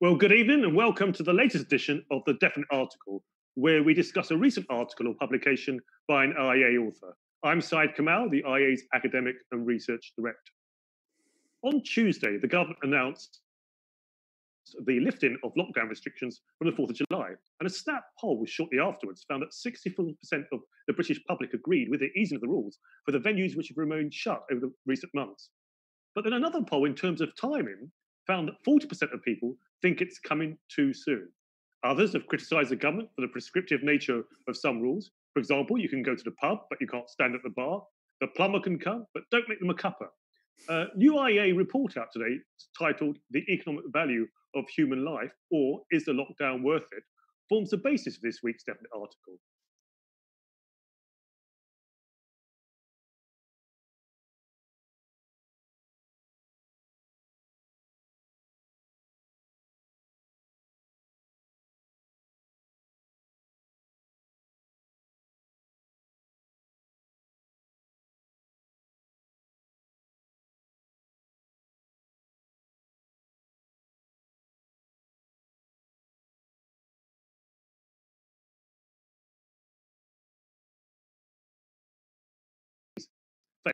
Well, good evening and welcome to the latest edition of the Definite Article, where we discuss a recent article or publication by an IEA author. I'm Syed Kamall, the IEA's Academic and Research Director. On Tuesday, the government announced the lifting of lockdown restrictions from the 4th of July, and a snap poll was shortly afterwards found that 64% of the British public agreed with the easing of the rules for the venues which have remained shut over the recent months. But then another poll, in terms of timing, found that 40% of people think it's coming too soon. Others have criticised the government for the prescriptive nature of some rules. For example, you can go to the pub, but you can't stand at the bar. The plumber can come, but don't make them a cuppa. New IEA report out today titled The Economic Value of Human Life, or Is the Lockdown Worth It, forms the basis of this week's definite article.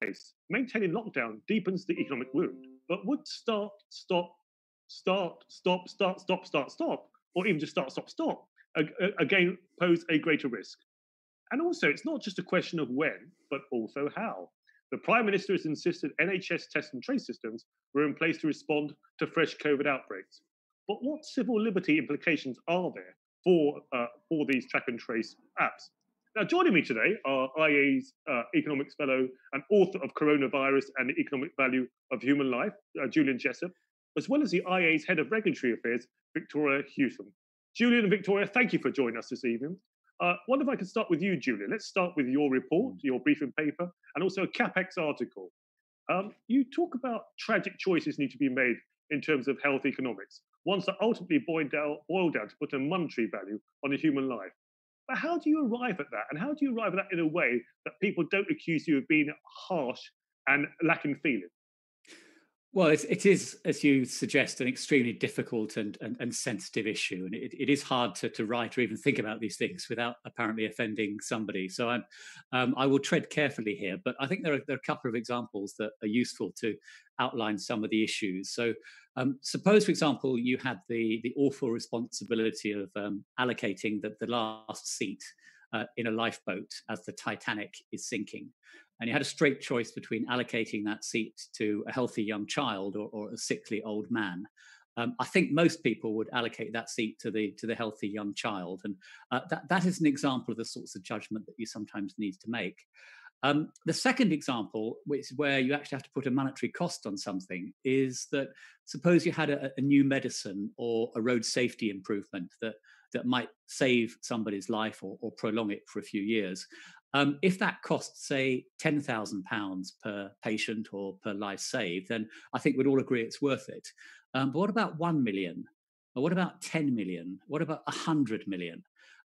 Face, maintaining lockdown deepens the economic wound, but would start, stop, start, stop, start, stop, start, stop, or even just start, stop, stop, again pose a greater risk. And also, it's not just a question of when, but also how. The Prime Minister has insisted NHS test and trace systems were in place to respond to fresh COVID outbreaks. But what civil liberty implications are there for, uh, for these track and trace apps? Now, joining me today are IEA's uh, economics fellow and author of Coronavirus and the Economic Value of Human Life, uh, Julian Jessop, as well as the IEA's head of regulatory affairs, Victoria Hewson. Julian and Victoria, thank you for joining us this evening. Uh, wonder if I could start with you, Julian. Let's start with your report, your briefing paper, and also a CapX article. Um, you talk about tragic choices need to be made in terms of health economics, ones that ultimately boil down, boil down to put a monetary value on a human life. But how do you arrive at that? And how do you arrive at that in a way that people don't accuse you of being harsh and lacking feeling? Well, it, it is, as you suggest, an extremely difficult and, and, and sensitive issue. And it, it is hard to, to write or even think about these things without apparently offending somebody. So I'm, um, I will tread carefully here. But I think there are, there are a couple of examples that are useful to outline some of the issues. So um, suppose, for example, you had the, the awful responsibility of um, allocating the, the last seat uh, in a lifeboat as the Titanic is sinking. And you had a straight choice between allocating that seat to a healthy young child or, or a sickly old man. Um, I think most people would allocate that seat to the to the healthy young child, and uh, that that is an example of the sorts of judgment that you sometimes need to make. Um, the second example, which is where you actually have to put a monetary cost on something, is that suppose you had a, a new medicine or a road safety improvement that that might save somebody's life or, or prolong it for a few years. Um, if that costs, say, £10,000 per patient or per life saved, then I think we'd all agree it's worth it. Um, but what about 1 million? Or what about 10 million? What about a 100 million?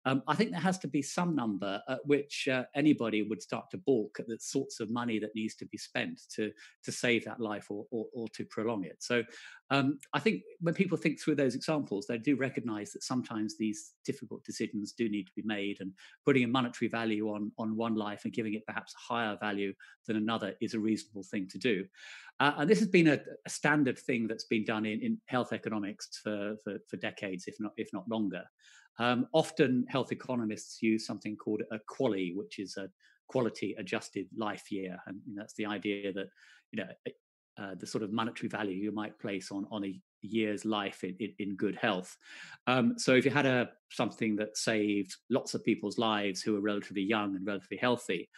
Um, I think there has to be some number at which uh, anybody would start to balk at the sorts of money that needs to be spent to to save that life or or, or to prolong it. So um, I think when people think through those examples, they do recognise that sometimes these difficult decisions do need to be made, and putting a monetary value on on one life and giving it perhaps a higher value than another is a reasonable thing to do. Uh, and this has been a, a, standard thing that's been done in, in health economics for, for, for decades, if not if not longer. Um, often, health economists use something called a QALY, which is a quality adjusted life year, and you know, that's the idea that you know uh, the sort of monetary value you might place on on a year's life in, in, in good health. Um, so if you had a something that saved lots of people's lives who are relatively young and relatively healthy,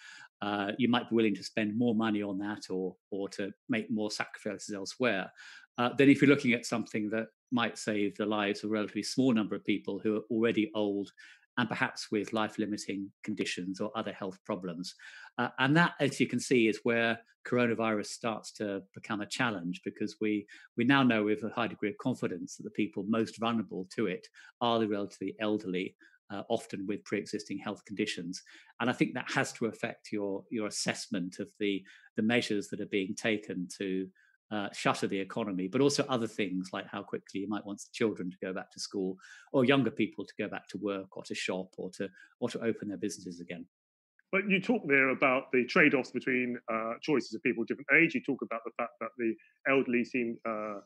uh, you might be willing to spend more money on that or or to make more sacrifices elsewhere. Uh, than if you're looking at something that might save the lives of a relatively small number of people who are already old and perhaps with life limiting conditions or other health problems. Uh, and that, as you can see, is where coronavirus starts to become a challenge because we, we now know with a high degree of confidence that the people most vulnerable to it are the relatively elderly. Uh, often with pre-existing health conditions, and I think that has to affect your your assessment of the the measures that are being taken to uh, shutter the economy, but also other things like how quickly you might want children to go back to school, or younger people to go back to work, or to shop, or to or to open their businesses again. But you talk there about the trade-offs between uh, choices of people of different age. You talk about the fact that the elderly seem uh,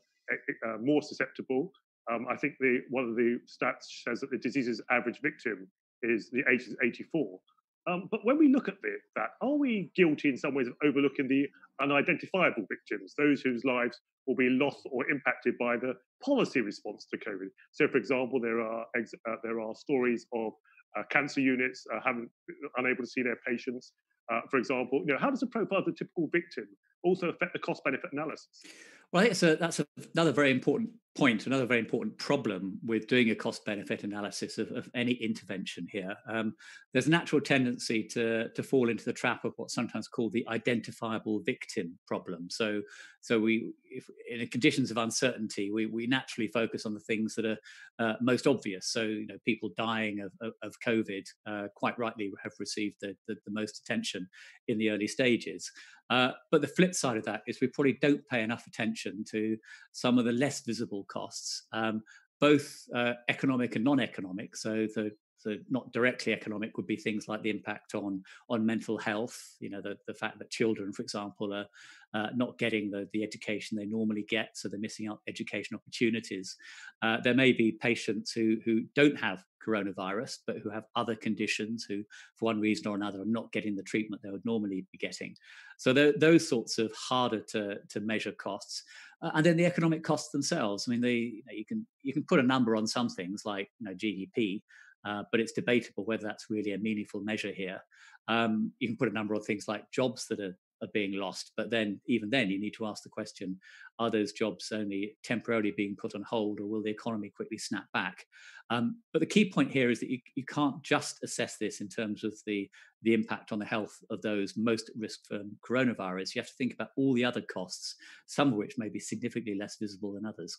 uh, more susceptible. Um, I think the one of the stats says that the disease's average victim is the age is 84. Um, but when we look at that, are we guilty in some ways of overlooking the unidentifiable victims, those whose lives will be lost or impacted by the policy response to COVID? So, for example, there are uh, there are stories of uh, cancer units uh, having unable to see their patients. Uh, for example, you know, how does the profile of the typical victim also affect the cost benefit analysis? Well, I think a, that's a, another very important point, another very important problem with doing a cost benefit analysis of, of any intervention here. Um, there's a natural tendency to, to fall into the trap of what's sometimes called the identifiable victim problem. So, so we, if, in conditions of uncertainty, we, we naturally focus on the things that are uh, most obvious. So, you know, people dying of, of, COVID uh, quite rightly have received the, the, the most attention in the early stages. Uh, but the flip side of that is we probably don't pay enough attention to some of the less visible costs, um, both uh, economic and non-economic. So the so not directly economic would be things like the impact on on mental health. You know, the, the fact that children, for example, are uh, not getting the, the education they normally get, so they're missing out education opportunities. Uh, there may be patients who who don't have coronavirus, but who have other conditions, who, for one reason or another, are not getting the treatment they would normally be getting. So those sorts of harder to, to measure costs, uh, and then the economic costs themselves. I mean, they, you, know, you can you can put a number on some things like you know GDP, uh, but it's debatable whether that's really a meaningful measure here. Um, you can put a number on things like jobs that are are being lost. But then, even then, you need to ask the question are those jobs only temporarily being put on hold, or will the economy quickly snap back? Um, but the key point here is that you, you can't just assess this in terms of the, the impact on the health of those most at risk from coronavirus. You have to think about all the other costs, some of which may be significantly less visible than others.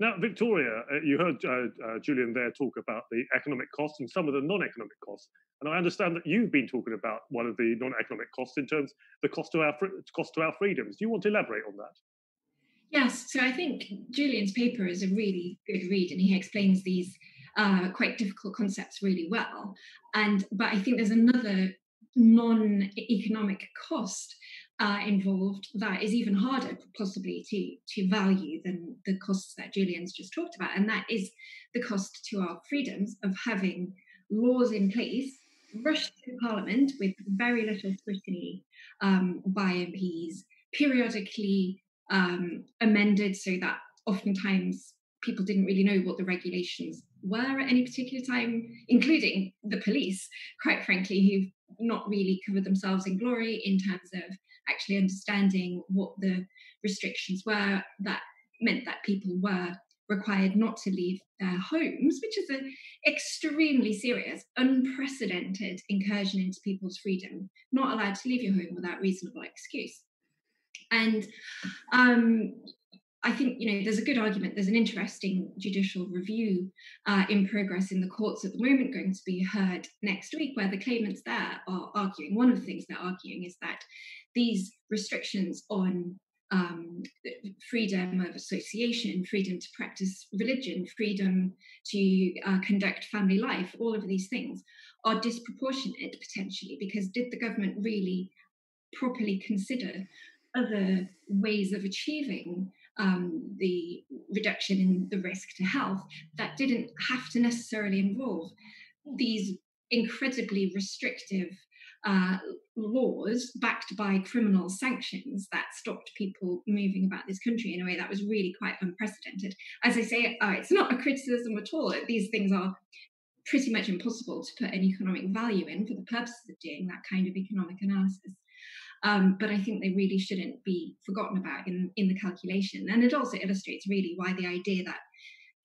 Now, Victoria, uh, you heard uh, uh, Julian there talk about the economic costs and some of the non-economic costs, and I understand that you've been talking about one of the non-economic costs in terms the cost to our cost to our freedoms. Do you want to elaborate on that? Yes, so I think Julian's paper is a really good read, and he explains these uh, quite difficult concepts really well. And but I think there's another non-economic cost uh, involved that is even harder possibly to to value than the costs that Julian's just talked about, and that is the cost to our freedoms of having laws in place rushed through Parliament with very little scrutiny um, by MPs, periodically um, amended so that oftentimes people didn't really know what the regulations were at any particular time, including the police, quite frankly, who've not really covered themselves in glory in terms of actually understanding what the restrictions were that meant that people were required not to leave their homes, which is an extremely serious, unprecedented incursion into people's freedom, not allowed to leave your home without reasonable excuse. And um, I think you know there's a good argument. There's an interesting judicial review uh, in progress in the courts at the moment, going to be heard next week, where the claimants there are arguing. One of the things they're arguing is that these restrictions on um, freedom of association, freedom to practice religion, freedom to uh, conduct family life, all of these things are disproportionate potentially because did the government really properly consider other ways of achieving um, the reduction in the risk to health that didn't have to necessarily involve these incredibly restrictive uh, laws backed by criminal sanctions that stopped people moving about this country in a way that was really quite unprecedented. As I say, uh, it's not a criticism at all. These things are pretty much impossible to put an economic value in for the purposes of doing that kind of economic analysis. Um, but I think they really shouldn't be forgotten about in, in the calculation. And it also illustrates really why the idea that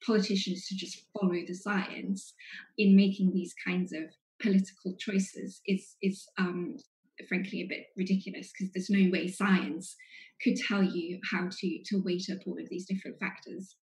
politicians should just follow the science in making these kinds of political choices is is um, frankly a bit ridiculous because there's no way science could tell you how to to weight up all of these different factors.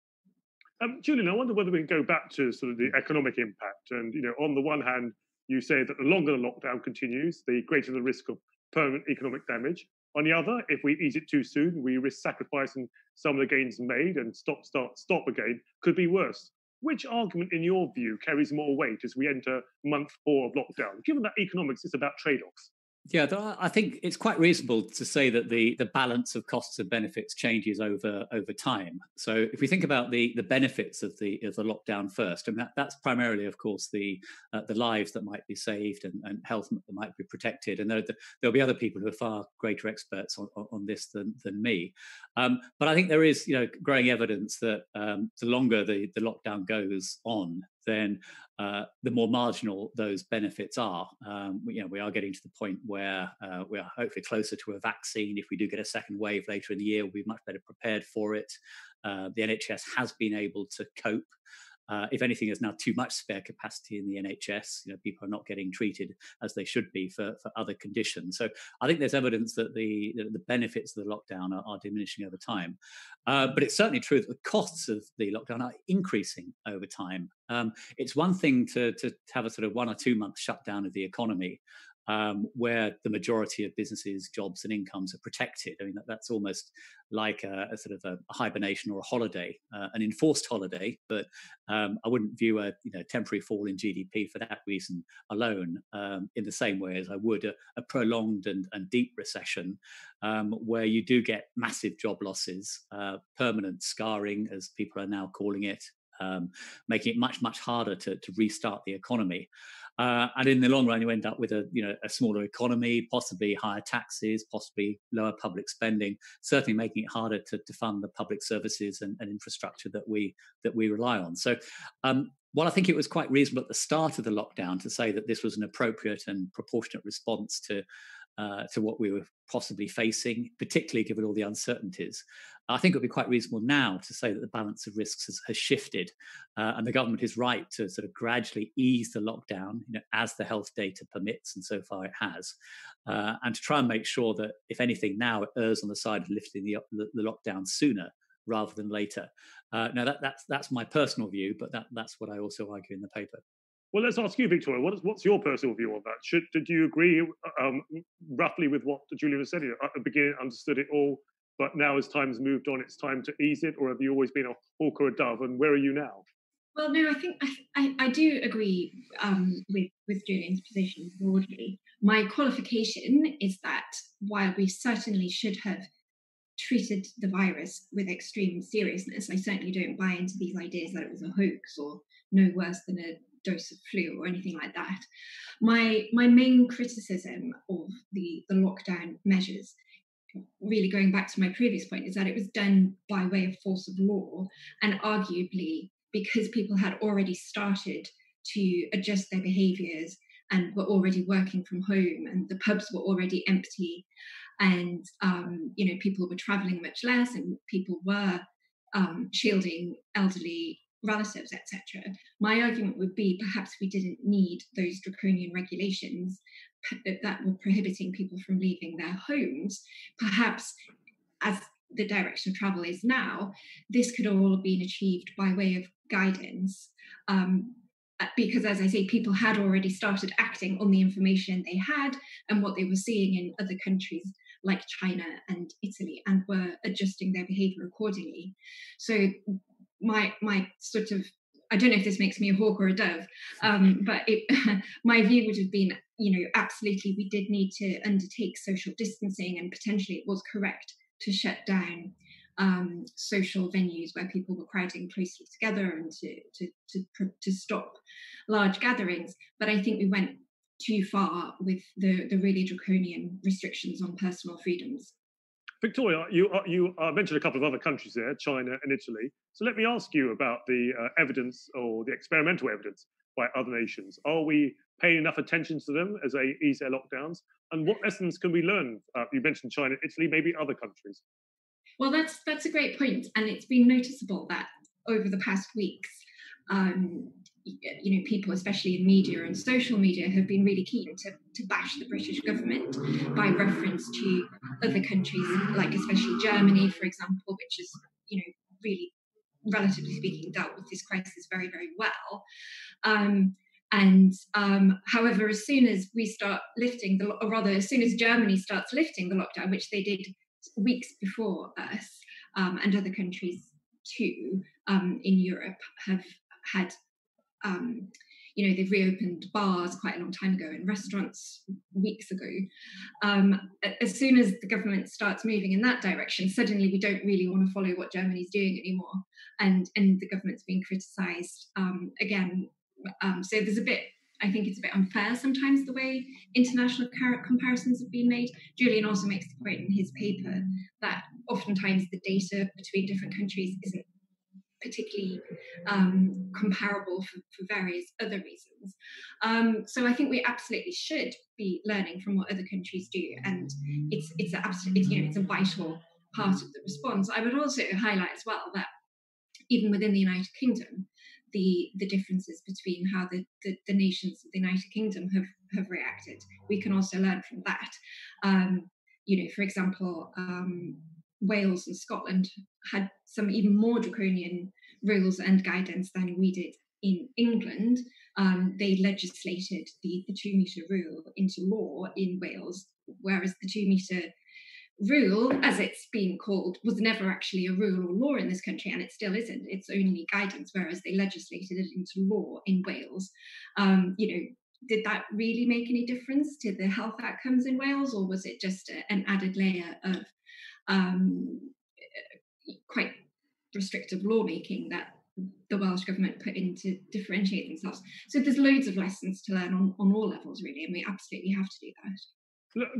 Um, Julian, I wonder whether we can go back to sort of the economic impact. And you know, on the one hand, you say that the longer the lockdown continues, the greater the risk of permanent economic damage. On the other, if we ease it too soon, we risk sacrificing some of the gains made and stop, start, stop again could be worse. Which argument, in your view, carries more weight as we enter month four of lockdown, given that economics is about trade offs? Yeah, I think it's quite reasonable to say that the, the balance of costs and benefits changes over over time. So if we think about the the benefits of the of the lockdown first, and that, that's primarily, of course, the uh, the lives that might be saved and, and health that might be protected. And there, there'll be other people who are far greater experts on, on this than than me. Um, but I think there is, you know, growing evidence that um, the longer the the lockdown goes on, then uh, the more marginal those benefits are. Um, you know, we are getting to the point where uh, we are hopefully closer to a vaccine. If we do get a second wave later in the year, we'll be much better prepared for it. Uh, the NHS has been able to cope uh, if anything, there's now too much spare capacity in the NHS. You know, people are not getting treated as they should be for, for other conditions. So I think there's evidence that the the benefits of the lockdown are, are diminishing over time. Uh, but it's certainly true that the costs of the lockdown are increasing over time. Um, it's one thing to to have a sort of one or two month shutdown of the economy, um, where the majority of businesses, jobs, and incomes are protected. I mean, that, that's almost like a, a, sort of a, hibernation or a holiday, uh, an enforced holiday. But um, I wouldn't view a you know temporary fall in GDP for that reason alone, um, in the same way as I would a, a prolonged and, and, deep recession, um, where you do get massive job losses, uh, permanent scarring, as people are now calling it, um, making it much much harder to, to restart the economy. Uh, and in the long run, you end up with a you know a smaller economy, possibly higher taxes, possibly lower public spending, certainly making it harder to, to fund the public services and, and, infrastructure that we that we rely on. So, um, while I think it was quite reasonable at the start of the lockdown to say that this was an appropriate and proportionate response to uh, to what we were possibly facing, particularly given all the uncertainties. I think it would be quite reasonable now to say that the balance of risks has, has shifted, uh, and the government is right to sort of gradually ease the lockdown, you know, as the health data permits, and so far it has, uh, and to try and make sure that, if anything, now it errs on the side of lifting the, the, lockdown sooner rather than later. Uh, now that, that's that's my personal view, but that, that's what I also argue in the paper. Well, let's ask you, Victoria. What is, what's your personal view on that? Should did you agree um, roughly with what Julian said? At the beginning, understood it all, but now as time's moved on, it's time to ease it, or have you always been a hawk or a dove? And where are you now? Well, no, I think I, I, I do agree um, with with Julian's position broadly. My qualification is that while we certainly should have treated the virus with extreme seriousness, I certainly don't buy into these ideas that it was a hoax or no worse than a dose of flu or anything like that. My my main criticism of the the lockdown measures, really going back to my previous point, is that it was done by way of force of law and arguably because people had already started to adjust their behaviours and were already working from home and the pubs were already empty and um, you know people were traveling much less and people were um, shielding elderly relatives, etc. My argument would be perhaps we didn't need those draconian regulations that were prohibiting people from leaving their homes. Perhaps, as the direction of travel is now, this could all have been achieved by way of guidance. Um, uh, because, as I say, people had already started acting on the information they had and what they were seeing in other countries like China and Italy and were adjusting their behavior accordingly. So my my sort of I don't know if this makes me a hawk or a dove, um, but it, my view would have been, you know, absolutely we did need to undertake social distancing, and potentially it was correct to shut down um, social venues where people were crowding closely together and to, to to to stop large gatherings. But I think we went too far with the the really draconian restrictions on personal freedoms. Victoria, you uh, you uh, mentioned a couple of other countries there, China and Italy. So let me ask you about the uh, evidence or the experimental evidence by other nations. Are we paying enough attention to them as they ease their lockdowns? And what lessons can we learn? Uh, you mentioned China, Italy, maybe other countries. Well, that's that's a great point, and it's been noticeable that over the past weeks, um, you know, people, especially in media and social media, have been really keen to, to bash the British government by reference to other countries, like especially Germany, for example, which is, you know, really, relatively speaking, dealt with this crisis very, very well. Um, And um, however, as soon as we start lifting the, or rather, as soon as Germany starts lifting the lockdown, which they did weeks before us, um, and other countries too um, in Europe have had um, you know they've reopened bars quite a long time ago and restaurants weeks ago. Um, as soon as the government starts moving in that direction suddenly we don't really want to follow what germany's doing anymore. And and the government's being criticized um, again. Um, so there's a bit I think it's a bit unfair sometimes the way international comparisons have been made. Julian also makes the point in his paper that oftentimes the data between different countries isn't particularly um, comparable for, for, various other reasons. Um, so I think we absolutely should be learning from what other countries do, and it's it's absolutely you know it's a vital part of the response. I would also highlight as well that even within the United Kingdom, the the differences between how the, the, the nations of the United Kingdom have have reacted, we can also learn from that. Um, you know, for example, um, Wales and Scotland had some even more draconian rules and guidance than we did in England. Um, they legislated the, the two metre rule into law in Wales, whereas the two metre rule, as it's been called, was never actually a rule or law in this country, and it still isn't. It's only guidance, whereas they legislated it into law in Wales. Um, you know, did that really make any difference to the health outcomes in Wales, or was it just a, an added layer of um, quite restrictive lawmaking that the Welsh government put in to differentiate themselves. So there's loads of lessons to learn on, on all levels, really, and we absolutely have to do that.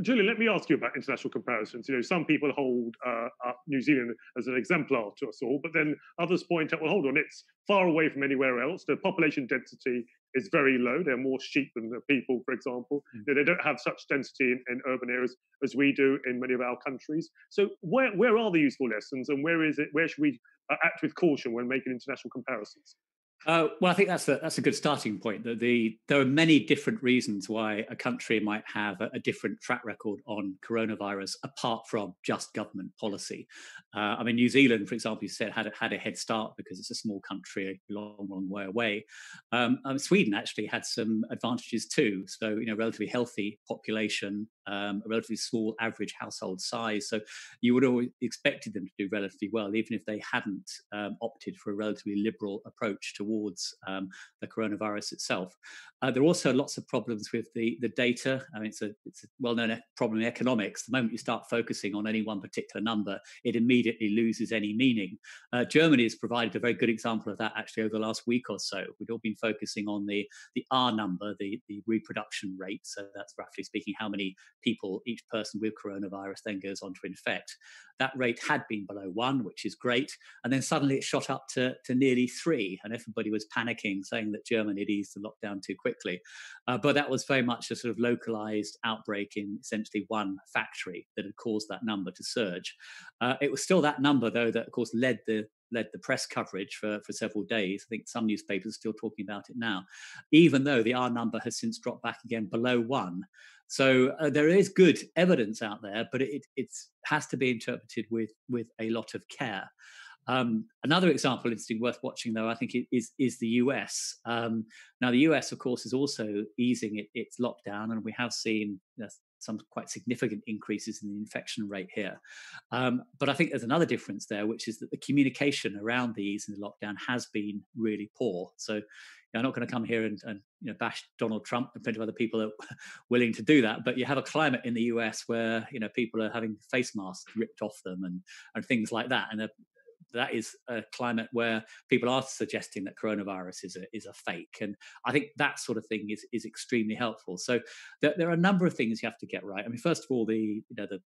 Julie, let me ask you about international comparisons. You know, some people hold uh, New Zealand as an exemplar to us all, but then others point out, well, hold on, it's far away from anywhere else. The population density is very low. There are more sheep than the people, for example. Mm. They don't have such density in, in, urban areas as we do in many of our countries. So, where where are the useful lessons, and where is it? Where should we uh, act with caution when making international comparisons? Uh, well, I think that's a that's a good starting point. That the there are many different reasons why a country might have a, a different track record on coronavirus, apart from just government policy. Uh, I mean, New Zealand, for example, you said had a, had a head start because it's a small country, a long, long way away. Um, Sweden actually had some advantages too. So, you know, relatively healthy population, um, a relatively small average household size. So, you would always expected them to do relatively well, even if they hadn't um, opted for a relatively liberal approach towards um, the coronavirus itself. Uh, there are also lots of problems with the, the data. I mean, it's a, it's a well known problem in economics. The moment you start focusing on any one particular number, it immediately loses any meaning. Uh, Germany has provided a very good example of that actually over the last week or so. We've all been focusing on the, the R number, the, the reproduction rate. So that's roughly speaking how many people each person with coronavirus then goes on to infect. That rate had been below one, which is great. And then suddenly it shot up to, to nearly three. And everybody was panicking, saying that Germany had eased the lockdown too quickly. Uh, but that was very much a sort of localized outbreak in essentially one factory that had caused that number to surge. Uh, it was still that number, though, that of course led the led the press coverage for, for several days. I think some newspapers are still talking about it now, even though the R number has since dropped back again below one. So uh, there is good evidence out there, but it has to be interpreted with with a lot of care. Um, another example, interesting, worth watching though, I think is is the US. Um, now the US, of course, is also easing it, its lockdown, and we have seen you know, some quite significant increases in the infection rate here. Um, but I think there's another difference there, which is that the communication around the easing the lockdown has been really poor. So I'm not going to come here and, and, you know bash Donald Trump and plenty of other people that are willing to do that. But you have a climate in the US where you know people are having face masks ripped off them and and things like that, and that is a climate where people are suggesting that coronavirus is a is a fake, and I think that sort of thing is is extremely helpful. So there, there are a number of things you have to get right. I mean, first of all, the you know the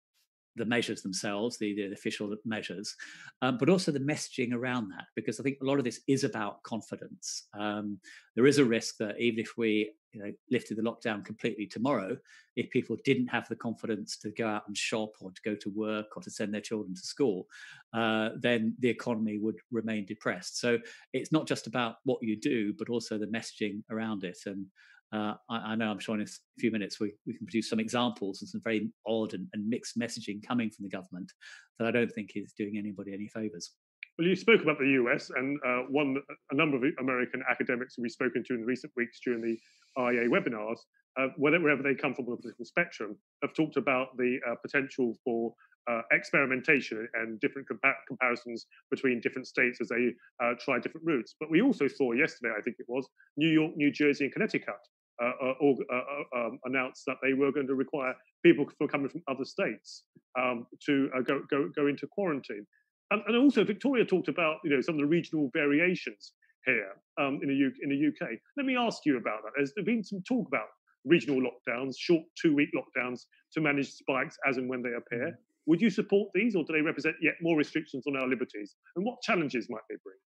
the measures themselves, the, the official measures, um, but also the messaging around that, because I think a lot of this is about confidence. Um, there is a risk that even if we you know, lifted the lockdown completely tomorrow, if people didn't have the confidence to go out and shop or to go to work or to send their children to school, uh, then the economy would remain depressed. So it's not just about what you do, but also the messaging around it. And uh, I, I, know I'm sure in a few minutes we, we can produce some examples and some very odd and, and, mixed messaging coming from the government that I don't think is doing anybody any favours. Well, you spoke about the US, and uh, one a number of American academics we've spoken to in recent weeks during the IA webinars, uh, wherever they come from on the political spectrum, have talked about the uh, potential for uh, experimentation and different compa- comparisons between different states as they uh, try different routes. But we also saw yesterday, I think it was, New York, New Jersey, and Connecticut uh, uh, uh, um, announced that they were going to require people from coming from other states um, to go, go, go into quarantine. And, and, also, Victoria talked about you know some of the regional variations here um, in, the U- in the UK. Let me ask you about that. There's been some talk about regional lockdowns, short two-week lockdowns to manage spikes as and when they appear. Mm. Would you support these, or do they represent yet more restrictions on our liberties? And what challenges might they bring?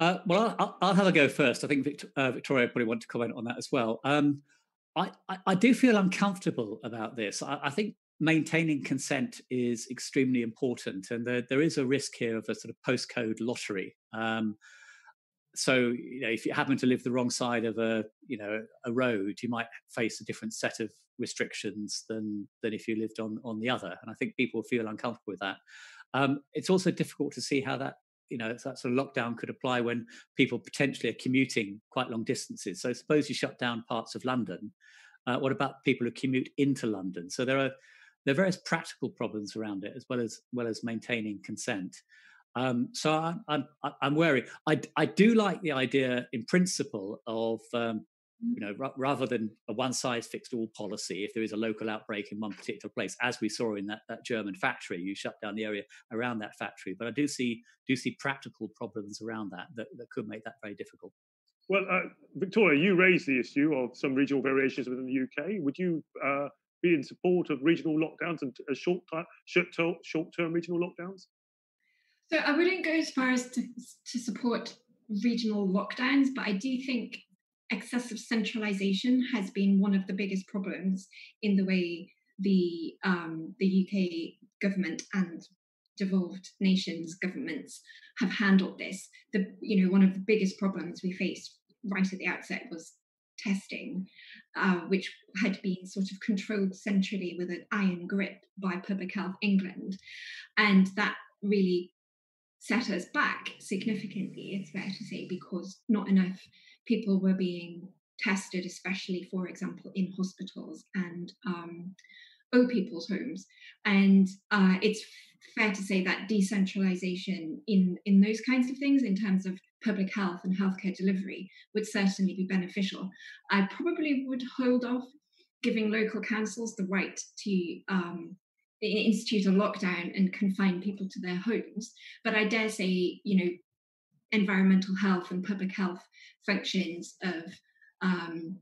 Uh, well, I'll, I'll, have a go first. I think Victor, uh, Victoria probably want to comment on that as well. Um, I, I, I, do feel uncomfortable about this. I, I, think maintaining consent is extremely important, and there, there is a risk here of a sort of postcode lottery. Um, so, you know, if you happen to live the wrong side of a, you know, a road, you might face a different set of restrictions than than if you lived on on the other. And I think people feel uncomfortable with that. Um, it's also difficult to see how that you know that sort of lockdown could apply when people potentially are commuting quite long distances. So suppose you shut down parts of London. Uh, what about people who commute into London? So there are there are various practical problems around it as well as well as maintaining consent. Um, so I, I'm I'm wary. I I do like the idea in principle of um, you know, r- rather than a one size fits all policy, if there is a local outbreak in one particular place, as we saw in that, that German factory, you shut down the area around that factory. But I do see do see practical problems around that that, that could make that very difficult. Well, uh, Victoria, you raised the issue of some regional variations within the UK. Would you uh, be in support of regional lockdowns and uh, short short short term regional lockdowns? So I wouldn't go as far as to, to support regional lockdowns, but I do think excessive centralization has been one of the biggest problems in the way the um, the UK government and devolved nations governments have handled this. The you know one of the biggest problems we faced right at the outset was testing, uh, which had been sort of controlled centrally with an iron grip by Public Health England, and that really set us back significantly. It's fair to say because not enough people were being tested, especially, for example, in hospitals and um, old people's homes. And uh, it's fair to say that decentralization in, in those kinds of things, in terms of public health and healthcare delivery, would certainly be beneficial. I probably would hold off giving local councils the right to um, institute a lockdown and confine people to their homes. But I dare say, you know, environmental health and public health functions of um,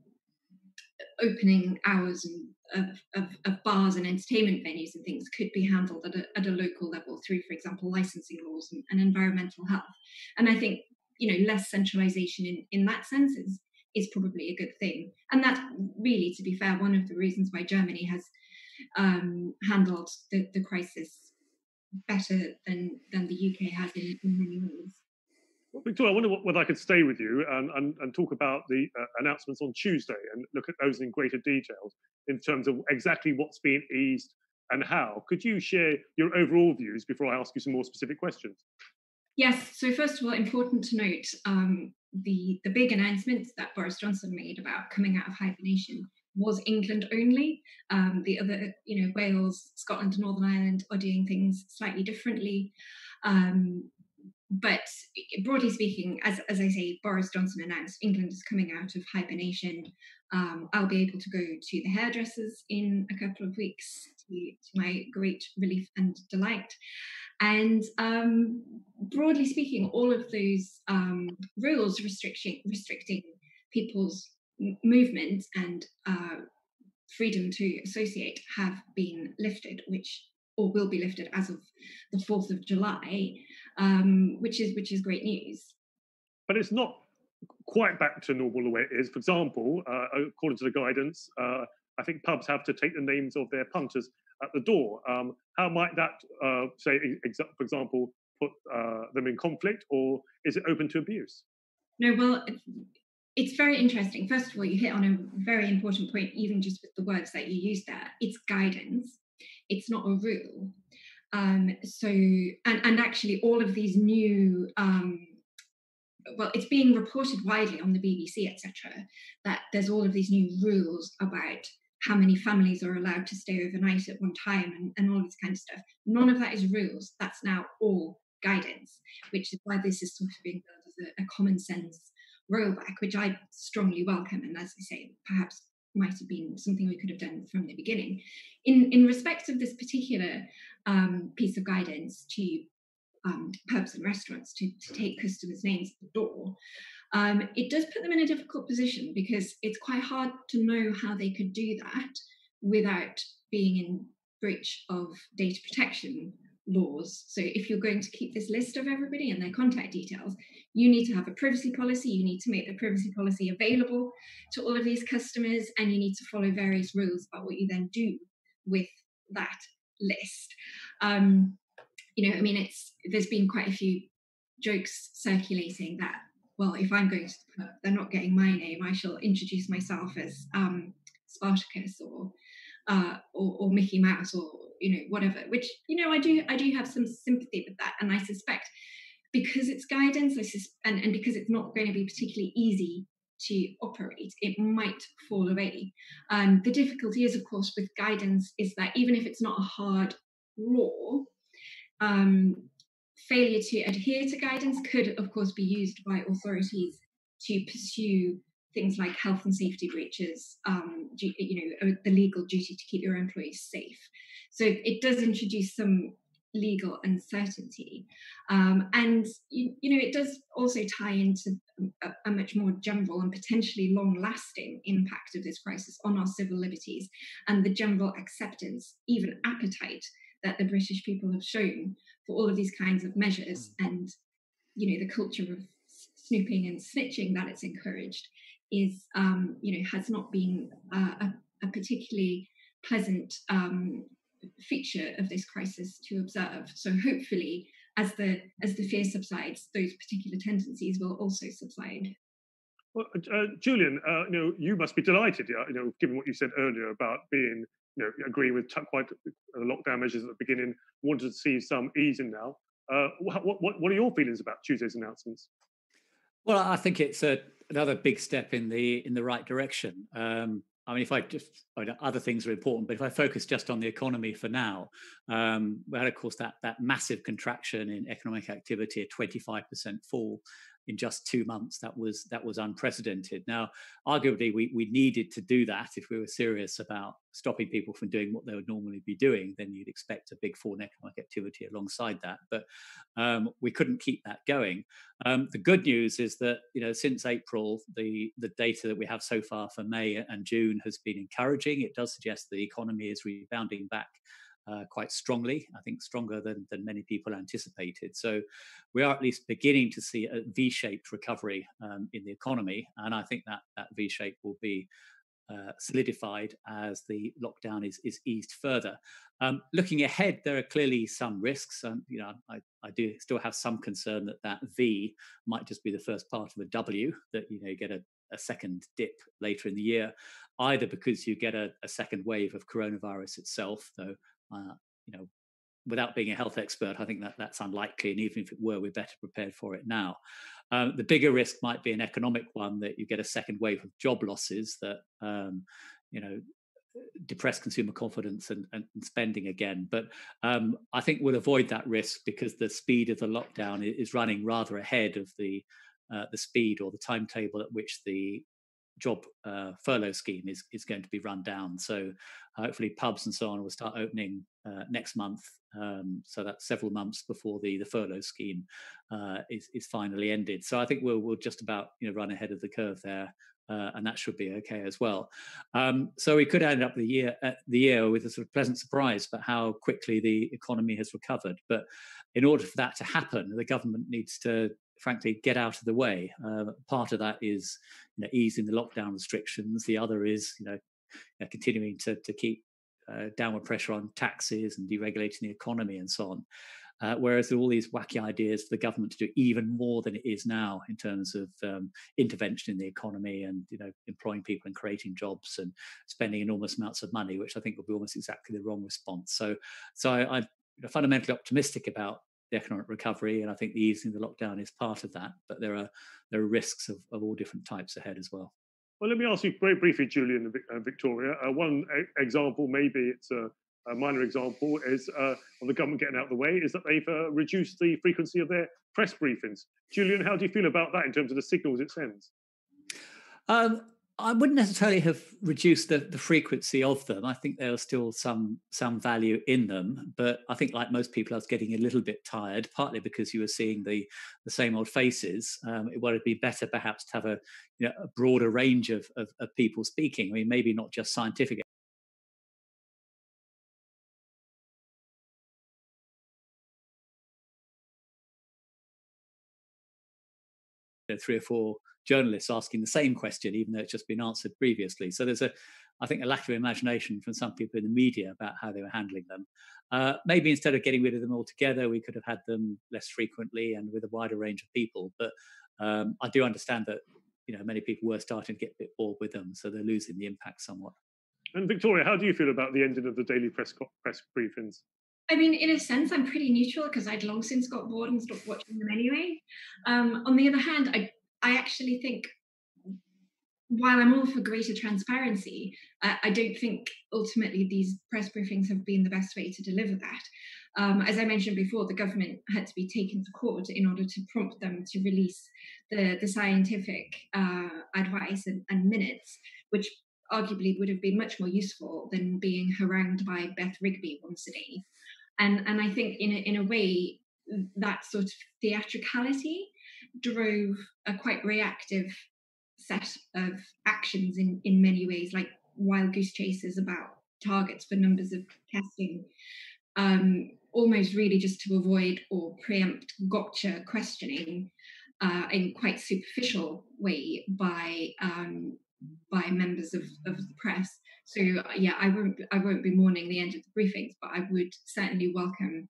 opening hours and of, of, of, bars and entertainment venues and things could be handled at a, at a local level through, for example, licensing laws and, and, environmental health. And I think you know less centralization in, in that sense is is probably a good thing. And that's really, to be fair, one of the reasons why Germany has um, handled the, the crisis better than than the UK has in, in many ways. Victoria, I wonder whether I could stay with you and, and, and talk about the uh, announcements on Tuesday and look at those in greater detail in terms of exactly what's being eased and how. Could you share your overall views before I ask you some more specific questions? Yes. So first of all, important to note um, the the big announcements that Boris Johnson made about coming out of hibernation was England only. Um, the other, you know, Wales, Scotland, and Northern Ireland are doing things slightly differently. Um, but broadly speaking, as, as I say, Boris Johnson announced England is coming out of hibernation. Um, I'll be able to go to the hairdressers in a couple of weeks to, to my great relief and delight. And um, broadly speaking, all of those um, rules restricting restricting people's movement and uh, freedom to associate have been lifted, which or will be lifted as of the fourth of July um, which is which is great news. But it's not quite back to normal the way it is. For example, uh, according to the guidance, uh, I think pubs have to take the names of their punters at the door. Um, how might that, uh, say, ex- for example, put uh, them in conflict, or is it open to abuse? No, well, it's very interesting. First of all, you hit on a very important point, even just with the words that you used there. It's guidance, it's not a rule. Um, so, and, and actually, all of these new, um, well, it's being reported widely on the BBC, etc., that there's all of these new rules about how many families are allowed to stay overnight at one time and, and all this kind of stuff. None of that is rules. That's now all guidance, which is why this is sort of being as a, a common sense rollback, which I strongly welcome. And as I say, perhaps might have been something we could have done from the beginning. In, in respect of this particular um, piece of guidance to um, pubs and restaurants to, to take customers' names at the door, um, it does put them in a difficult position because it's quite hard to know how they could do that without being in breach of data protection laws. So if you're going to keep this list of everybody and their contact details, you need to have a privacy policy. You need to make the privacy policy available to all of these customers, and you need to follow various rules about what you then do with that list. Um, you know, I mean, it's there's been quite a few jokes circulating that well, if I'm going to they're not getting my name. I shall introduce myself as um, Spartacus or, uh, or, or Mickey Mouse or you know whatever which you know i do i do have some sympathy with that. And i suspect because it's guidance I sus- and, and because it's not going to be particularly easy to operate it might fall away. Um, the difficulty is of course with guidance is that even if it's not a hard law um, failure to adhere to guidance could of course be used by authorities to pursue things like health and safety breaches, um, you know, the legal duty to keep your employees safe. So it does introduce some legal uncertainty. Um, and, you, you, know, it does also tie into a, a much more general and potentially long lasting impact of this crisis on our civil liberties and the general acceptance, even appetite that the British people have shown for all of these kinds of measures mm. and, you know, the culture of snooping and snitching that it's encouraged is, um, you know, has not been uh, a, a, particularly pleasant um, feature of this crisis to observe. So hopefully, as the as the fear subsides, those particular tendencies will also subside. Well, uh, uh Julian, uh, you know, you must be delighted, you know, given what you said earlier about being, you know, agreeing with quite the lockdown measures at the beginning, wanted to see some easing now. Uh, what, what, what are your feelings about Tuesday's announcements? Well, I think it's a, another big step in the in the right direction. Um, I mean, if I just I other things are important, but if I focus just on the economy for now, um, we had, of course, that that massive contraction in economic activity, a twenty five percent fall in just two months. That was that was unprecedented. Now, arguably, we we needed to do that if we were serious about stopping people from doing what they would normally be doing. Then you'd expect a big fall in economic activity alongside that. But um, we couldn't keep that going. Um, the good news is that you know since April, the the data that we have so far for May and June has been encouraging. It does suggest the economy is rebounding back uh, quite strongly, I think stronger than, than many people anticipated. So we are at least beginning to see a V shaped recovery um, in the economy. And I think that that V shape will be uh, solidified as the lockdown is, is eased further. Um, looking ahead, there are clearly some risks. Um, you know, I, I, do still have some concern that that V might just be the first part of a W. That you know, you get a, a second dip later in the year, either because you get a, a second wave of coronavirus itself, though uh, you know, without being a health expert, I think that that's unlikely. And even if it were, we're better prepared for it now. Um, the bigger risk might be an economic one that you get a second wave of job losses that, um, you know, depress consumer confidence and, and spending again. But um, I think we'll avoid that risk because the speed of the lockdown is running rather ahead of the uh, the speed or the timetable at which the job uh, furlough scheme is is going to be run down. So hopefully pubs and so on will start opening uh, next month. Um, so that's several months before the the furlough scheme uh, is is finally ended. So I think we'll we'll just about you know run ahead of the curve there. Uh, and that should be okay as well. Um, so we could end up the year uh, the year with a sort of pleasant surprise about how quickly the economy has recovered. But in order for that to happen, the government needs to frankly get out of the way. Uh, part of that is you know, easing the lockdown restrictions. The other is you know, you know continuing to to keep uh, downward pressure on taxes and deregulating the economy and so on. Uh, whereas there are all these wacky ideas for the government to do even more than it is now in terms of um, intervention in the economy and you know employing people and creating jobs and spending enormous amounts of money, which I think will be almost exactly the wrong response. So, so I, you fundamentally optimistic about the economic recovery, and I think the easing of the lockdown is part of that. But there are there are risks of, of all different types ahead as well. Well, let me ask you very briefly, Julian and Victoria. Uh, one example, maybe it's a, a minor example, is uh, of the government getting out of the way, is that they've uh, reduced the frequency of their press briefings. Julian, how do you feel about that in terms of the signals it sends? Um, I wouldn't necessarily have reduced the, the frequency of them. I think there was still some some value in them, but I think, like most people, I was getting a little bit tired. Partly because you were seeing the the same old faces. Um, it would be better, perhaps, to have a you know a broader range of, of, of people speaking. I mean, maybe not just scientific three or four journalists asking the same question, even though it's just been answered previously. So there's a, I think, a lack of imagination from some people in the media about how they were handling them. Uh, maybe instead of getting rid of them altogether, we could have had them less frequently and with a wider range of people. But um, I do understand that you know many people were starting to get a bit bored with them, so they're losing the impact somewhat. And Victoria, how do you feel about the ending of the daily press press briefings? I mean, in a sense, I'm pretty neutral because I'd long since got bored and stopped watching them anyway. Um, on the other hand, I I actually think while I'm all for greater transparency, uh, I don't think ultimately these press briefings have been the best way to deliver that. Um, as I mentioned before, the government had to be taken to court in order to prompt them to release the, the scientific uh, advice and, and, minutes, which arguably would have been much more useful than being harangued by Beth Rigby once a day. And, and I think in a, in a way, that sort of theatricality drove a quite reactive set of actions in, in many ways, like wild goose chases about targets for numbers of testing, um, almost really just to avoid or preempt gotcha questioning uh, in quite superficial way by um, by members of, of the press. So yeah, I won't I won't be mourning the end of the briefings, but I would certainly welcome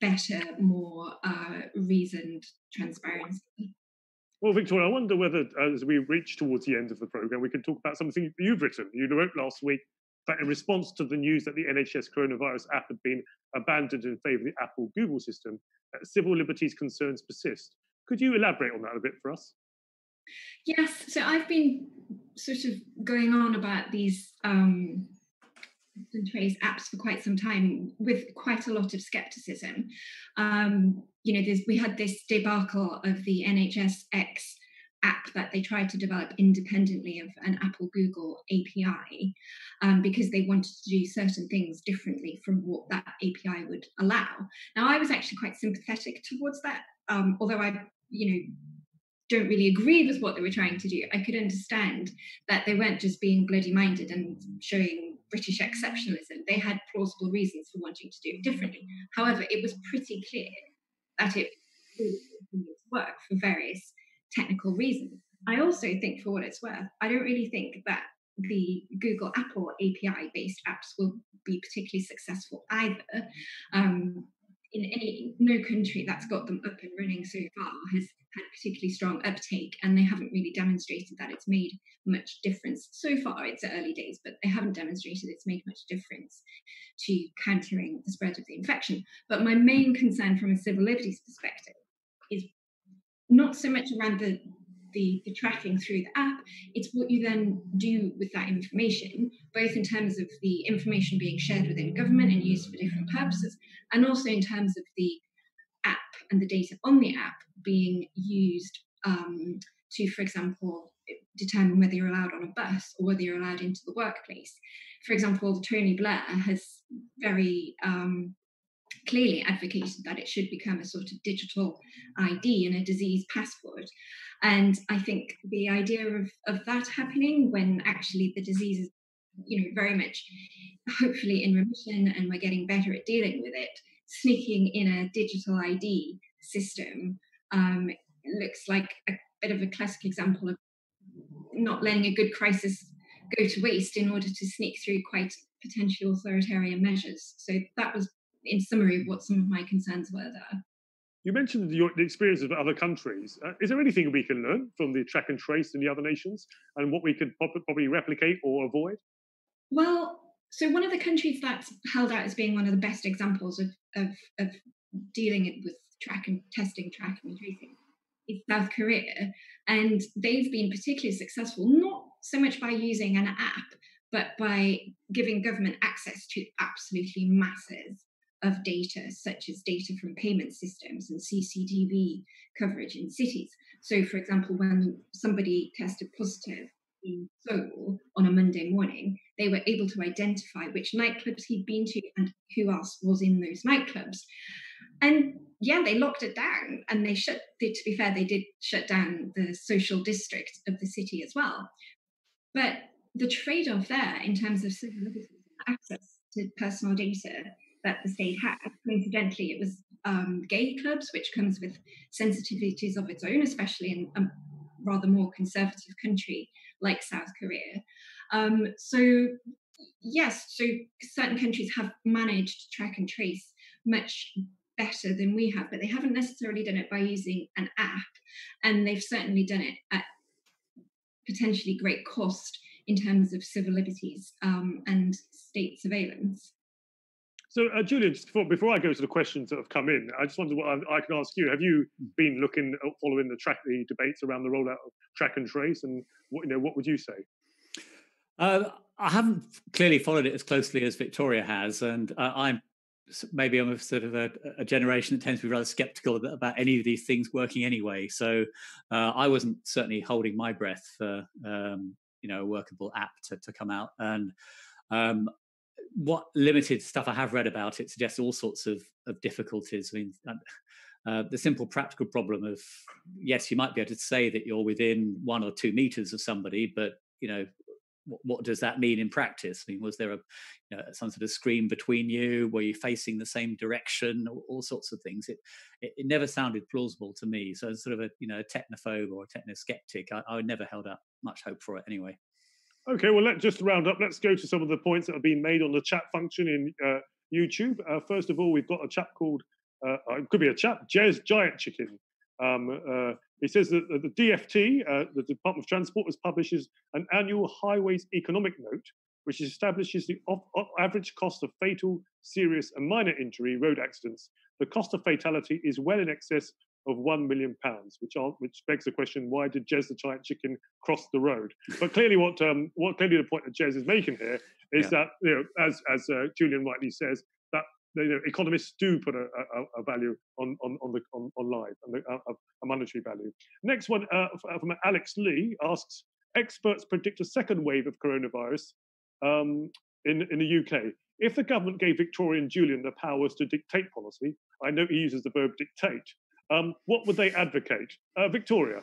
better, more uh, reasoned transparency. Well, Victoria, I wonder whether, as we reach towards the end of the program, we can talk about something you've written. You wrote last week that in response to the news that the NHS coronavirus app had been abandoned in favour of the Apple Google system, civil liberties concerns persist. Could you elaborate on that a bit for us? Yes, so I've been sort of going on about these um, trace apps for quite some time with quite a lot of skepticism. Um, you know, we had this debacle of the NHSX app that they tried to develop independently of an Apple Google API um, because they wanted to do certain things differently from what that API would allow. Now, I was actually quite sympathetic towards that, um, although I, you know, don't really agree with what they were trying to do. I could understand that they weren't just being bloody minded and showing British exceptionalism. They had plausible reasons for wanting to do it differently. However, it was pretty clear that it would work for various technical reasons. I also think, for what it's worth, I don't really think that the Google Apple API based apps will be particularly successful either. Um, in any no country that's got them up and running so far has had particularly strong uptake and they haven't really demonstrated that it's made much difference. So far it's early days but they haven't demonstrated it's made much difference to countering the spread of the infection. But my main concern from a civil liberties perspective is not so much around the the, the tracking through the app, it's what you then do with that information, both in terms of the information being shared within government and used for different purposes, and also in terms of the app and the data on the app being used um, to, for example, determine whether you're allowed on a bus or whether you're allowed into the workplace. For example, Tony Blair has very um, clearly advocated that it should become a sort of digital ID and a disease passport. And I think the idea of, of that happening when actually the disease is, you know, very much hopefully in remission and we're getting better at dealing with it, sneaking in a digital ID system um, looks like a bit of a classic example of not letting a good crisis go to waste in order to sneak through quite potentially authoritarian measures. So that was, in summary, what some of my concerns were there. You mentioned your, the experience of other countries. Uh, is there anything we can learn from the track and trace in the other nations and what we could probably replicate or avoid? Well, so one of the countries that's held out as being one of the best examples of of, of dealing with track and testing, tracking and tracing is South Korea, and they've been particularly successful not so much by using an app, but by giving government access to absolutely masses of data, such as data from payment systems and CCTV coverage in cities. So, for example, when somebody tested positive in Seoul on a Monday morning, they were able to identify which nightclubs he'd been to and who else was in those nightclubs. And yeah, they locked it down and they shut, to be fair, they did shut down the social district of the city as well. But the trade off there in terms of access to personal data that the state had, coincidentally, it was um, gay clubs, which comes with sensitivities of its own, especially in a rather more conservative country like South Korea. Um, so, yes, so certain countries have managed to track and trace much better than we have, but they haven't necessarily done it by using an app. And they've certainly done it at potentially great cost in terms of civil liberties um, and state surveillance. So, uh, Julian, just before, before I go to the questions that have come in, I just wonder what I, I can ask you. Have you been looking, uh, following the track, the debates around the rollout of track and trace, and what you know, what would you say? Uh, I haven't clearly followed it as closely as Victoria has, and uh, I'm maybe I'm a sort of a, a, generation that tends to be rather skeptical about any of these things working anyway. So uh, I wasn't certainly holding my breath for um, you know a workable app to, to come out. And um, what limited stuff I have read about it suggests all sorts of, of difficulties. I mean. Uh, the simple practical problem of yes, you might be able to say that you're within one or two meters of somebody, but you know what, what, does that mean in practice? I mean, was there a you know, some sort of screen between you? Were you facing the same direction? All, all sorts of things. It, it, it never sounded plausible to me. So, as sort of a you know a technophobe or a technoskeptic, I, I never held up much hope for it anyway. Okay, well, let's just round up. Let's go to some of the points that have been made on the chat function in uh, YouTube. Uh, first of all, we've got a chap called, uh, it could be a chap, Jez Giant Chicken. Um, uh, he says that the DFT, uh, the Department of Transport, has publishes an annual highways economic note, which establishes the average cost of fatal, serious, and minor injury road accidents. The cost of fatality is well in excess of one million pounds, which are, which begs the question: Why did Jez the giant chicken cross the road? But clearly, what um, what clearly the point that Jez is making here is yeah. that you know, as as uh, Julian rightly says, that you know, economists do put a, a, a value on on on the on, on life and the, a, a, monetary value. Next one uh, from Alex Lee asks: Experts predict a second wave of coronavirus um, in in the UK. If the government gave Victoria and Julian the powers to dictate policy, I know he uses the verb dictate. Um, what would they advocate, uh, Victoria?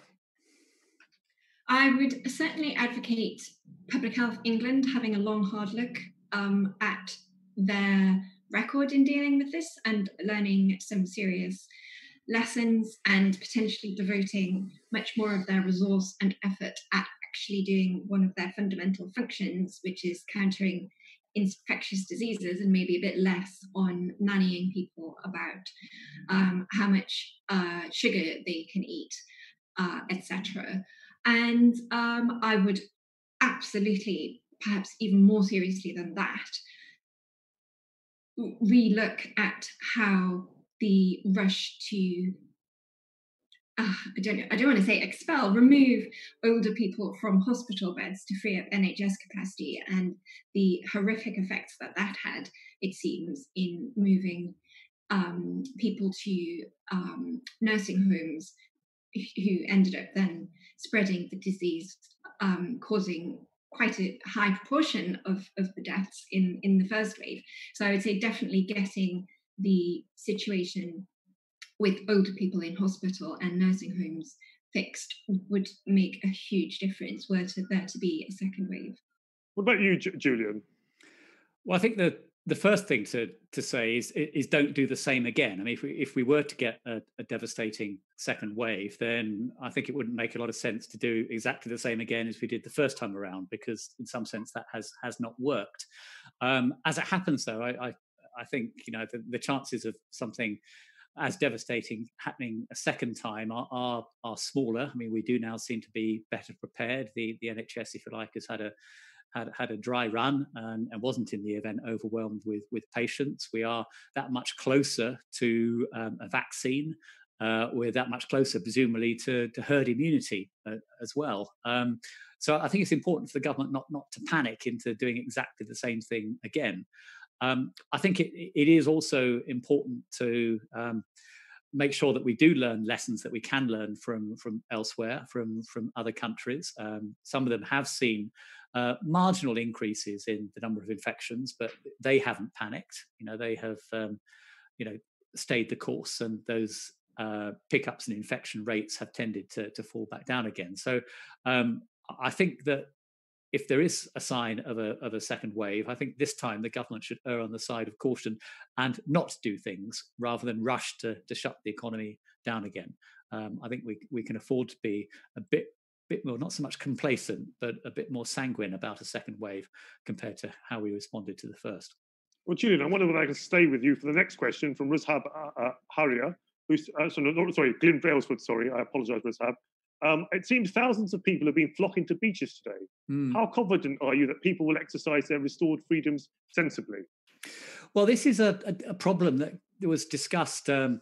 I would certainly advocate Public Health England having a long, hard look um, at their record in dealing with this and learning some serious lessons and potentially devoting much more of their resource and effort at actually doing one of their fundamental functions, which is countering infectious diseases and maybe a bit less on nannying people about um, how much uh, sugar they can eat, uh, etc. And um, I would absolutely, perhaps even more seriously than that, relook at how the rush to uh, I don't I don't want to say expel, remove older people from hospital beds to free up NHS capacity and the horrific effects that that had, it seems, in moving um, people to um, nursing homes who ended up then spreading the disease, um, causing quite a high proportion of, of the deaths in, in the first wave. So I would say definitely getting the situation with older people in hospital and nursing homes fixed would make a huge difference were to, there to be a second wave. What about you, Julian? Well, I think the the first thing to to say is is don't do the same again. I mean, if we if we were to get a, a, devastating second wave, then I think it wouldn't make a lot of sense to do exactly the same again as we did the first time around, because in some sense that has has not worked. Um, as it happens, though, I, I I think you know the, the chances of something as devastating happening a second time are, are, are smaller. I mean, we do now seem to be better prepared. The the NHS, if you like, has had a had had a dry run and, and wasn't in the event overwhelmed with with patients. We are that much closer to um, a vaccine. Uh, we're that much closer, presumably, to, to herd immunity uh, as well. Um, so I think it's important for the government not not to panic into doing exactly the same thing again. Um, I think it, it is also important to um, make sure that we do learn lessons that we can learn from from elsewhere, from from other countries. Um, some of them have seen uh, marginal increases in the number of infections, but they haven't panicked. You know, they have um, you know stayed the course, and those uh, pickups in infection rates have tended to, to fall back down again. So um, I think that if there is a sign of a, of a second wave, I think this time the government should err on the side of caution and not do things rather than rush to, to shut the economy down again. Um, I think we, we can afford to be a bit bit more, not so much complacent, but a bit more sanguine about a second wave compared to how we responded to the first. Well, Julian, I wonder whether I can stay with you for the next question from Ruzhab uh, uh, Haria, who's uh, sorry, no, sorry, Glyn Brailsford, sorry, I apologise, Ruzhab, um, it seems thousands of people have been flocking to beaches today. Mm. How confident are you that people will exercise their restored freedoms sensibly? Well, this is a, a, a problem that was discussed um,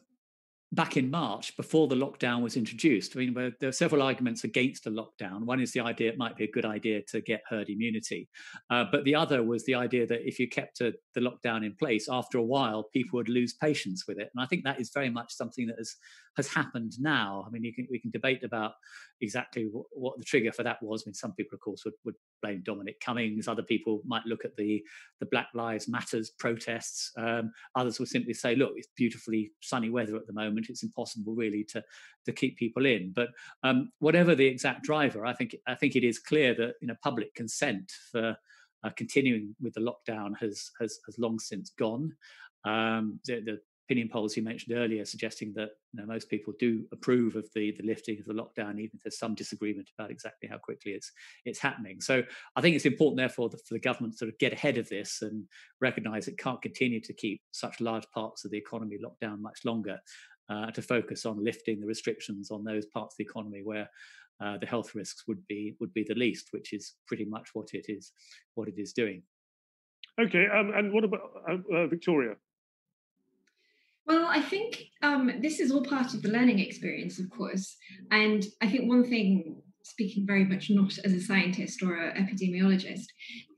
back in March before the lockdown was introduced. I mean, there are several arguments against a lockdown. One is the idea it might be a good idea to get herd immunity, uh, but the other was the idea that if you kept a, the lockdown in place, after a while, people would lose patience with it. And I think that is very much something that has has happened now. I mean, can, we can debate about exactly what, what, the trigger for that was. I mean, some people, of course, would, would blame Dominic Cummings. Other people might look at the the Black Lives Matters protests. Um, others would simply say, look, it's beautifully sunny weather at the moment. It's impossible really to to keep people in. But um, whatever the exact driver, I think I think it is clear that you know public consent for uh, continuing with the lockdown has has has long since gone. Um, the, the, opinion polls you mentioned earlier suggesting that you know, most people do approve of the, the lifting of the lockdown, even if there's some disagreement about exactly how quickly it's it's happening. So I think it's important, therefore, for the government to sort of get ahead of this and recognise it can't continue to keep such large parts of the economy locked down much longer. Uh, to focus on lifting the restrictions on those parts of the economy where uh, the health risks would be would be the least, which is pretty much what it is what it is doing. Okay, um, and what about uh, uh Victoria? Well, I think um, this is all part of the learning experience, of course. And I think one thing, speaking very much not as a scientist or an epidemiologist,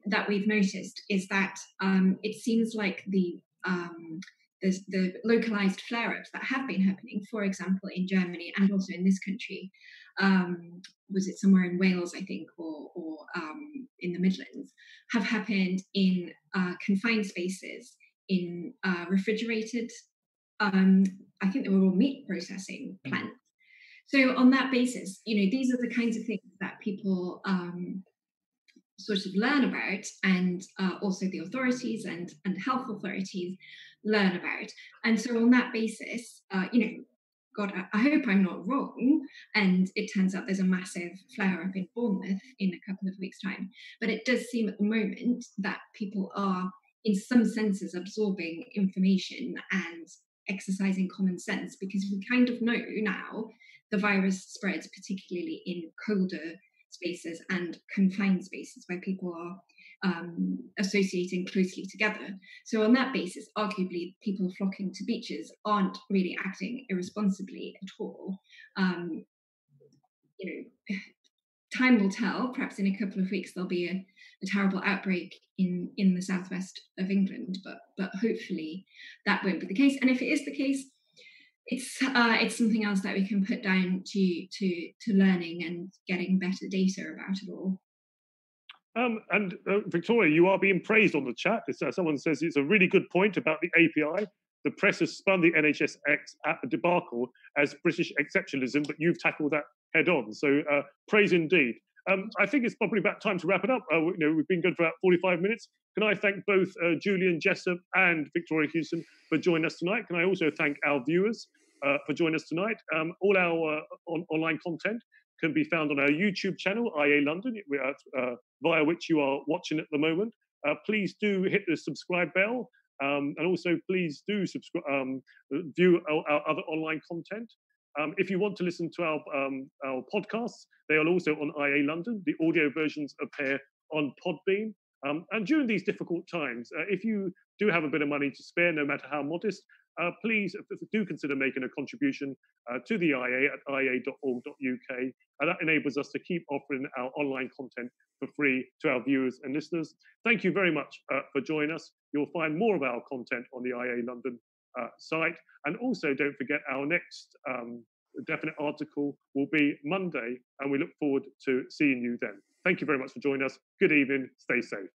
that we've noticed is that um, it seems like the um, the, the localized flare-ups that have been happening, for example, in Germany and also in this country, um, was it somewhere in Wales, I think, or, or um, in the Midlands, have happened in uh, confined spaces in uh, refrigerated um, I think they were all meat processing mm. plants. So on that basis, you know, these are the kinds of things that people um, sort of learn about, and uh, also the authorities and and health authorities learn about. And so on that basis, uh, you know, God, I, I hope I'm not wrong. And it turns out there's a massive flare up in Bournemouth in a couple of weeks' time. But it does seem at the moment that people are, in some senses, absorbing information and exercising common sense because we kind of know now the virus spreads particularly in colder spaces and confined spaces where people are um, associating closely together. So, on that basis, arguably, people flocking to beaches aren't really acting irresponsibly at all. Um, you know, time will tell. Perhaps in a couple of weeks there'll be a, a, terrible outbreak in in the southwest of England, but but hopefully that won't be the case. And if it is the case, it's uh, it's something else that we can put down to to to learning and getting better data about it all. Um, and uh, Victoria, you are being praised on the chat. Uh, someone says it's a really good point about the API. The press has spun the NHS at the debacle as British exceptionalism, but you've tackled that head on. So uh, praise indeed. Um, I think it's probably about time to wrap it up. Uh, you know, we've been good for about 45 minutes. Can I thank both uh, Julian Jessop and Victoria Hewson for joining us tonight? Can I also thank our viewers uh, for joining us tonight? Um, all our uh, on- online content can be found on our YouTube channel, IEA London, uh, via which you are watching at the moment. please do hit the subscribe bell. Um, and also, please do subscribe, um, view our, our other online content. Um, if you want to listen to our, um, our podcasts, they are also on IEA London. The audio versions appear on Podbean. Um, and during these difficult times, uh, if you do have a bit of money to spare, no matter how modest, uh, please do consider making a contribution uh, to the IA at iea.org.uk. And that enables us to keep offering our online content for free to our viewers and listeners. Thank you very much uh, for joining us. You'll find more of our content on the IEA London uh, site. And also, don't forget our next um, definite article will be Monday, and we look forward to seeing you then. Thank you very much for joining us. Good evening. Stay safe.